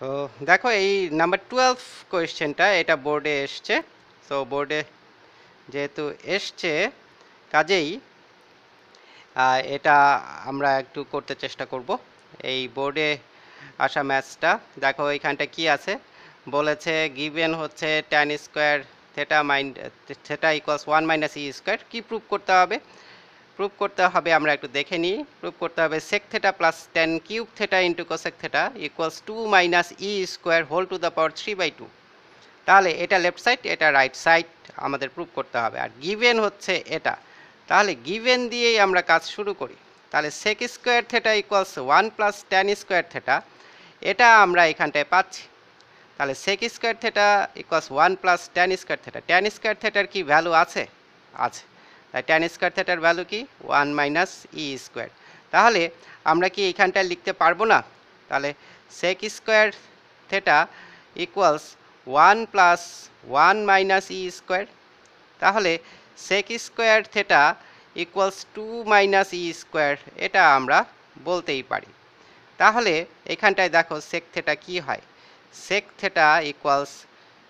তো দেখো এই নাম্বার টুয়েলভ কোয়েশ্চেনটা এটা বোর্ডে এসছে। তো বোর্ডে যেহেতু এসছে, কাজেই এটা আমরা একটু করতে চেষ্টা করব। এই বোর্ডে আসা ম্যাথসটা দেখো এইখানটা কি আছে? বলেছে গিভেন হচ্ছে tan square theta minus theta equals one minus e square কী প্রুভ করতে হবে? প্রুভ করতে হবে, আমরা একটু দেখে নিই। প্রুভ করতে হবে sec theta plus tan cube theta into cosec theta equals two minus e square whole to the power three by two তাহলে এটা লেফট সাইড এটা রাইট সাইড আমাদের প্রুভ করতে হবে। আর গিভেন হচ্ছে এটা। তাহলে গিভেন দিয়েই আমরা কাজ শুরু করি। তাহলে sec square theta equals one plus tan square theta এটা আমরা এখানটায় পাচ্ছি। তাহলে sec square theta equals one plus tan square theta tan square থেটার কি ভ্যালু আছে? আছে। তাই টেন স্কোয়ার থেটার ভ্যালু কি? ওয়ান মাইনাস ই স্কোয়ার তাহলে আমরা কি এইখানটায় লিখতে পারব না? তাহলে sec square theta equals one plus one minus e square তাহলে sec square theta equals two minus e square এটা আমরা বলতেই পারি। তাহলে এখানটায় দেখো সেক থেটা কি হয়? Sec theta equals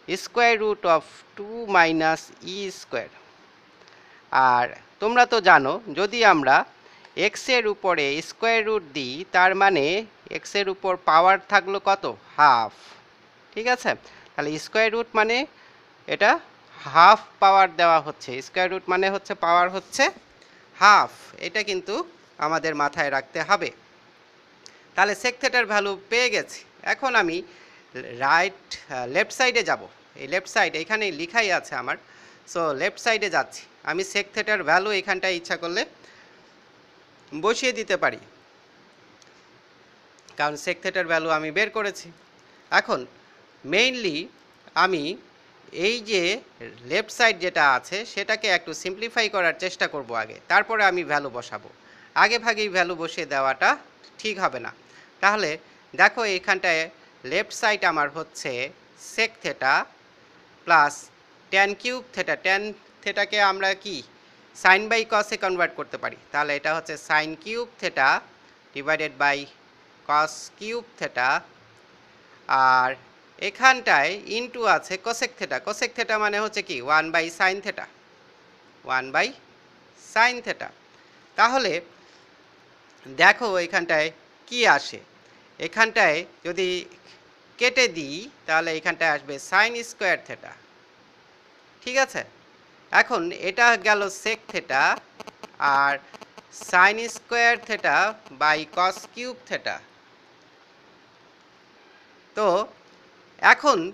square root of two minus e square আর তোমরা তো জানো, যদি আমরা এক্সের উপরে স্কোয়ার রুট দিই, তার মানে এক্সের উপর পাওয়ার থাকল কত? হাফ ঠিক আছে? তাহলে স্কোয়ার রুট মানে এটা হাফ পাওয়ার দেওয়া হচ্ছে। স্কোয়ার রুট মানে হচ্ছে পাওয়ার হচ্ছে হাফ এটা কিন্তু আমাদের মাথায় রাখতে হবে। তাহলে সেক থেটার ভ্যালু পেয়ে গেছি। এখন আমি রাইট লেফট সাইডে যাব। এই লেফট সাইড এখানে লিখাই আছে আমার। সো লেফট সাইডে যাচ্ছি। আমি সেক থেটার ভ্যালু এখানটায় ইচ্ছা করলে বসিয়ে দিতে পারি। কারণ সেক থেটার ভ্যালু আমি বের করেছি। এখন মেইনলি আমি এই যে লেফট সাইড যেটা আছে, সেটাকে একটু সিম্পলিফাই করার চেষ্টা করব আগে। তারপরে আমি ভ্যালু বসাবো। আগে ভাগেই ভ্যালু বসিয়ে দেওয়াটা ঠিক হবে না। তাহলে, দেখো এখানটায় লেফট সাইড আমার হচ্ছে sec theta plus tan cube theta tan থেটাকে আমরা কি? সাইন বাই কসে কনভার্ট করতে পারি। তাহলে এটা হচ্ছে sine cube theta divided by cos cube theta আর এখানটায় ইনটু আছে কোসেক থেটা কোসেক থেটা মানে হচ্ছে কি? One by sine theta one by sine theta তাহলে দেখো এখানটায় কি আসে? এখানটায় যদি কেটে দিই, তাহলে এখানটায় আসবে সাইন স্কোয়ার থেটা ঠিক আছে? এখন এটা গেল sec theta R sine square theta by cos cube theta তো এখন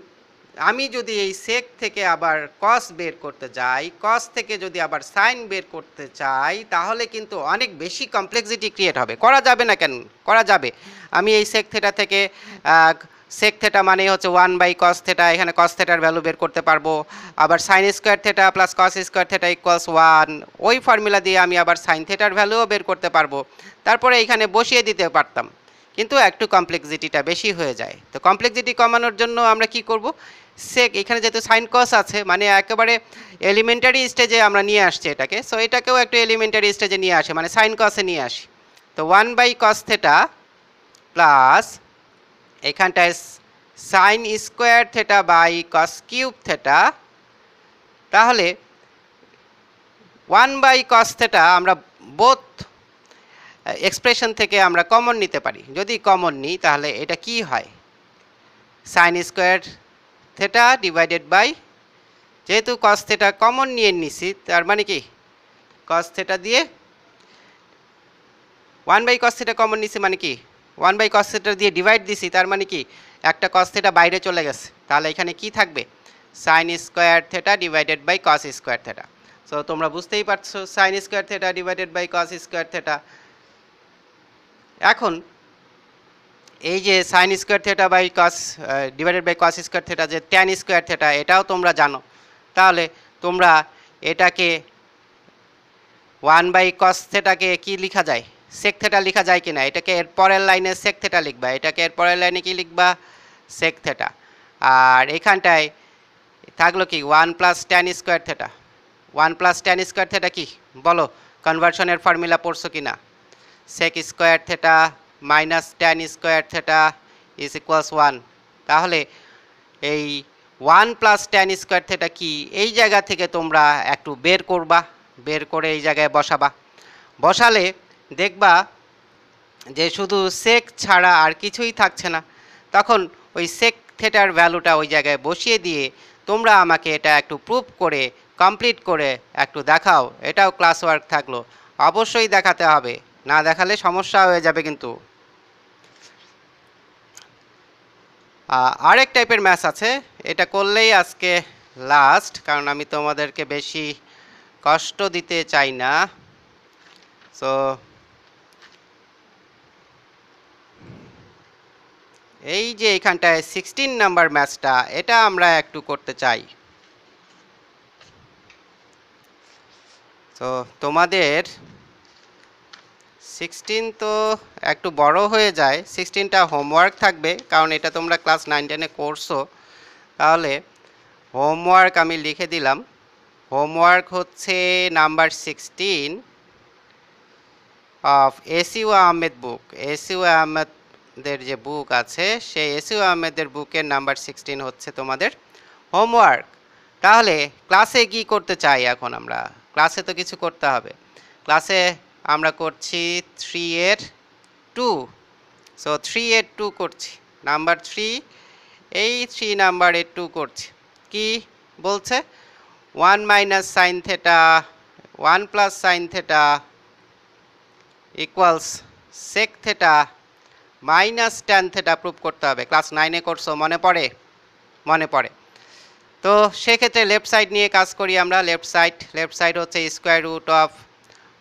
আমি যদি এই সেক থেকে আবার কস বের করতে যাই কস থেকে যদি আবার সাইন বের করতে চাই, তাহলে কিন্তু অনেক বেশি কমপ্লেক্সিটি ক্রিয়েট হবে। করা যাবে না কেন? করা যাবে। আমি এই সেক থেটা থেকে সেক থেটা মানে হচ্ছে ওয়ান বাই কস থেটা এখানে কস থেটার ভ্যালু বের করতে পারব। আবার sine square theta plus cos square theta equals one ওই ফর্মুলা দিয়ে আমি আবার সাইন থেটার ভ্যালুও বের করতে পারব। তারপরে এখানে বসিয়ে দিতে পারতাম। কিন্তু একটু কমপ্লেক্সিটিটা বেশি হয়ে যায়। তো কমপ্লেক্সিটি কমানোর জন্য আমরা কি করব? সেক এখানে যেহেতু সাইন কস আছে মানে একেবারে এলিমেন্টারি স্টেজে আমরা নিয়ে আসছি এটাকে। সো এটাকেও একটু এলিমেন্টারি স্টেজে নিয়ে আসে মানে সাইন কসে নিয়ে আসি। তো one by cos theta plus এখানটায় sine square theta by cos cube theta তাহলে ওয়ান বাই কস থেটা আমরা বোথ এক্সপ্রেশন থেকে আমরা কমন নিতে পারি। যদি কমন নিই, তাহলে এটা কি হয়? Sine square theta divided by যেহেতু কস থেটা কমন নিয়ে নিছি, তার মানে কি? কস থেটা দিয়ে one by cos theta common নিছি মানে কি? ওয়ান বাই কস থেটা দিয়ে ডিভাইড দিছি, তার মানে কি? একটা কস থেটা বাইরে চলে গেছে। তাহলে এখানে কি থাকবে? Sine square theta divided by cos square theta so তোমরা বুঝতেই পারছ sine square theta divided by cos square theta এখন, এই যে sine square theta by cos divided by cos square theta যে ট্যান স্কোয়ার থেটা এটাও তোমরা জানো। তাহলে তোমরা এটাকে ওয়ান বাই কস থেটাকে কি লেখা যায়? সেক থেটা লেখা যায় কি না এটাকে এর পরের লাইনে সেক থেটা লিখবা। এটাকে এর পরের লাইনে কি লিখবা? সেক থেটা আর এখানটায় থাকল কি? One plus tan square theta. One plus tan square theta কি? বলো কনভার্সনের ফর্মুলা পড়ছো কি না sec square theta minus tan square theta is equals 1 তাহলে এই one plus tan square theta কি? এই জায়গা থেকে তোমরা একটু বের করবা। বের করে এই জায়গায় বসাবা। বসালে দেখবা যে শুধু সেক ছাড়া আর কিছুই থাকছে না। তখন ওই সেক থেটার ভ্যালুটা ওই জায়গায় বসিয়ে দিয়ে তোমরা আমাকে এটা একটু প্রুভ করে কমপ্লিট করে একটু দেখাও। এটাও ক্লাস ওয়ার্ক থাকল। অবশ্যই দেখাতে হবে। না দেখালে সমস্যা হয়ে যাবে কিন্তু। আরেক টাইপের ম্যাচ আছে। এটা করলেই আজকে লাস্ট কারণ আমি তোমাদেরকে বেশি কষ্ট দিতে চাই না। সো এই যে এখানটায় সিক্সটিন নাম্বার ম্যাচটা এটা আমরা একটু করতে চাই। তো তোমাদের সিক্সটিন তো একটু বড় হয়ে যায় সিক্সটিনটা হোমওয়ার্ক থাকবে, কারণ এটা তোমরা ক্লাস নাইন টেনে করছ। তাহলে হোমওয়ার্ক আমি লিখে দিলাম। হোমওয়ার্ক হচ্ছে number sixteen of S U Ahmed book S U আহমেদের যে বুক আছে, সেই এসিউ আহমেদের বুকের নাম্বার সিক্সটিন হচ্ছে তোমাদের হোমওয়ার্ক তাহলে ক্লাসে কি করতে চাই এখন আমরা? ক্লাসে তো কিছু করতে হবে। ক্লাসে আমরা করছি থ্রি এর টু সো থ্রি এর টু করছি। নাম্বার থ্রি এই থ্রি নাম্বারের টু করছি। কি বলছে? One minus sine theta one plus sine theta equals sec theta minus tan theta prove করতে হবে। ক্লাস নাইনে করছ, মনে পড়ে? মনে পড়ে। তো সেক্ষেত্রে লেফট সাইড নিয়ে কাজ করি আমরা। লেফট সাইড লেফট সাইড হচ্ছে square root of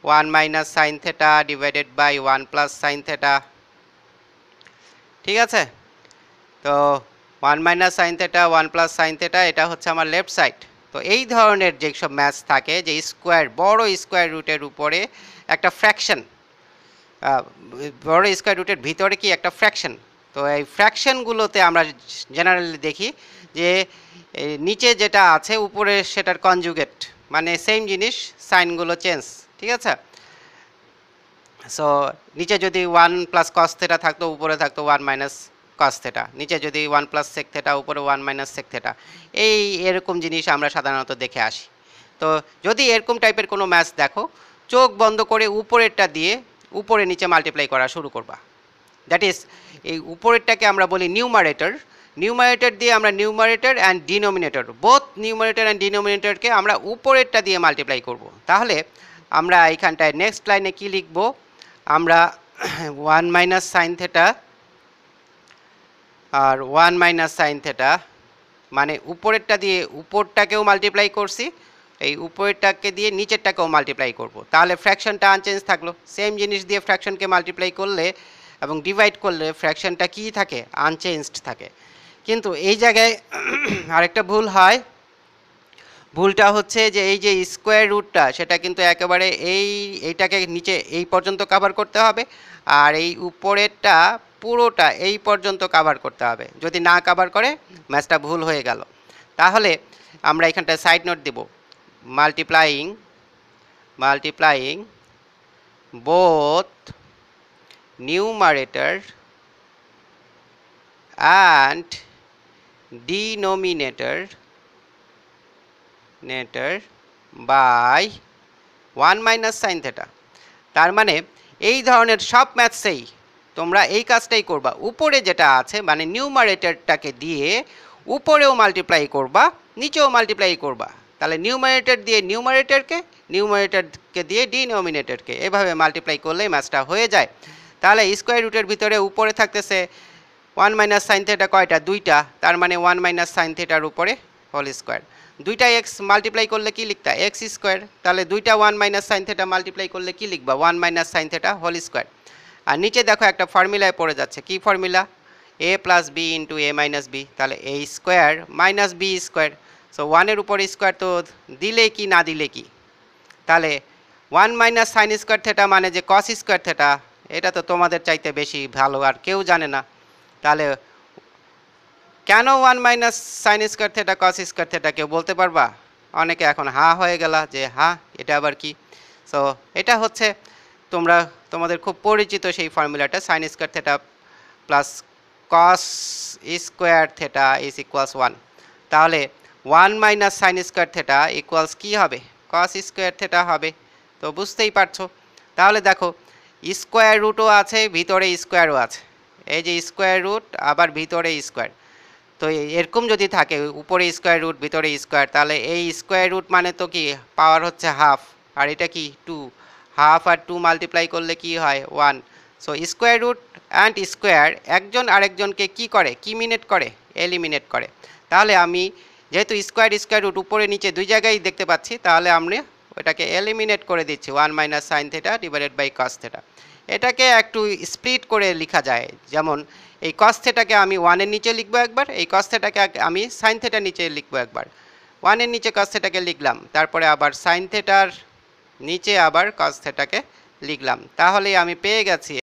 one minus sine theta divided by one plus sine theta ঠিক আছে? তো one minus sine theta one plus sine theta এটা হচ্ছে আমার লেফট সাইড তো এই ধরনের যেসব ম্যাথ থাকে, যে স্কোয়ার বড় স্কোয়ার রুটের উপরে একটা ফ্র্যাকশন বড় স্কোয়ার রুটের ভিতরে কি একটা ফ্র্যাকশন তো এই ফ্র্যাকশনগুলোতে আমরা জেনারেলি দেখি যে নিচে যেটা আছে, উপরে সেটার কনজুগেট মানে সেম জিনিস সাইনগুলো চেঞ্জ ঠিক আছে? সো নিচে যদি ওয়ান প্লাস কস থেটা থাকতো, উপরে থাকতো ওয়ান মাইনাস কস থেটা নিচে যদি ওয়ান প্লাস সেক থেটা উপরে ওয়ান মাইনাস সেক থেটা এই এরকম জিনিস আমরা সাধারণত দেখে আসি। তো যদি এরকম টাইপের কোনো ম্যাচ দেখো, চোখ বন্ধ করে উপরেরটা দিয়ে উপরে নিচে মাল্টিপ্লাই করা শুরু করবা। দ্যাট ইজ এই উপরেরটাকে আমরা বলি নিউমারেটর নিউমারেটর দিয়ে আমরা numerator and denominator both numerator and ডিনোমিনেটরকে আমরা উপরেরটা দিয়ে মাল্টিপ্লাই করব। তাহলে আমরা এইখানটায় নেক্সট লাইনে কি লিখব? আমরা ওয়ান মাইনাস সাইন থেটা আর ওয়ান মাইনাস সাইন থেটা মানে উপরেরটা দিয়ে উপরটাকেও মাল্টিপ্লাই করছি। এই উপরেরটাকে দিয়ে নিচেরটাকেও মাল্টিপ্লাই করব। তাহলে ফ্র্যাকশনটা আনচেঞ্জ থাকল। সেম জিনিস দিয়ে ফ্র্যাকশনকে মাল্টিপ্লাই করলে এবং ডিভাইড করলে ফ্র্যাকশনটা কী থাকে? আনচেঞ্জড থাকে। কিন্তু এই জায়গায় আরেকটা ভুল হয়। ভুলটা হচ্ছে যে এই যে স্কোয়ার রুটটা সেটা কিন্তু একেবারে এই, এইটাকে নিচে এই পর্যন্ত কভার করতে হবে আর এই উপরেরটা পুরোটা এই পর্যন্ত কভার করতে হবে। যদি না কভার করে, ম্যাচটা ভুল হয়ে গেল। তাহলে আমরা এখানটায় side note Dev. Multiplying multiplying both numerator and denominator নেটার by one minus sine theta তার মানে এই ধরনের সব ম্যাথসেই তোমরা এই কাজটাই করবা। উপরে যেটা আছে মানে নিউমারেটরটাকে দিয়ে উপরেও মাল্টিপ্লাই করবা, নিচেও মাল্টিপ্লাই করবা। তাহলে নিউমারেটর দিয়ে নিউমারেটরকে নিউমারেটরকে দিয়ে ডিনোমিনেটরকে এভাবে মাল্টিপ্লাই করলেই ম্যাথসটা হয়ে যায়। তাহলে স্কোয়ার রুটের ভিতরে উপরে থাকতেছে ওয়ান মাইনাস সাইন থেটা কয়টা? দুইটা। তার মানে ওয়ান মাইনাস সাইন থেটার উপরে হোল স্কোয়ার দুইটা এক্স মাল্টিপ্লাই করলে কি লিখতা? এক্স স্কোয়ার তাহলে দুইটা one minus sine theta multiply করলে কি লিখবা? One minus sine theta whole square আর নিচে দেখো একটা ফর্মুলায় পড়ে যাচ্ছে। কি formula a plus b into a minus b তাহলে a square minus b square so ওয়ানের উপর স্কোয়ার তো দিলে কি, না দিলে কি? তাহলে one minus sine square theta মানে যে কস স্কোয়ার থেটা এটা তো তোমাদের চাইতে বেশি ভালো, আর কেউ জানে না। তাহলে কেন one minus sine square theta cos square theta কেউ বলতে পারবা? অনেকে এখন হা হয়ে গেলা যে হা, এটা আবার কি? সো এটা হচ্ছে তোমরা, তোমাদের খুব পরিচিত সেই ফর্মুলাটা sine square theta plus cos square theta is equals one তাহলে one minus sine square theta equals কী হবে? কস স্কোয়ার থেটা হবে। তো বুঝতেই পারছ। তাহলে দেখো, স্কোয়ার রুটও আছে, ভিতরে স্কোয়ারও আছে। এই যে স্কোয়ার রুট, আবার ভিতরে স্কোয়ার। তো এরকম যদি থাকে, উপরে স্কোয়ার রুট, ভিতরে স্কোয়ার, তাহলে এই স্কোয়ার রুট মানে তো কি? পাওয়ার হচ্ছে হাফ। আর এটা কি? টু। হাফ আর টু মাল্টিপ্লাই করলে কি হয়? One. So square root and square একজন আরেকজনকে কি করে? কি মিনেট করে? এলিমিনেট করে। তাহলে আমি যেহেতু স্কোয়ার স্কোয়ার রুট উপরে, নিচে দুই জায়গায় দেখতে পাচ্ছি, তাহলে আমরা ওটাকে এলিমিনেট করে দিচ্ছি one minus sine theta divided by cos theta এটাকে একটু স্প্লিট করে লেখা যায়, যেমন এই কস থেটাকে আমি ওয়ানের নিচে লিখব একবার, এই কস থেটাকে আমি সাইন থেটার নিচে লিখব একবার। ওয়ানের নিচে কস থেটাকে লিখলাম, তারপরে আবার সাইন থেটার নিচে আবার কস থেটাকে লিখলাম। তাহলেই আমি পেয়ে গেছি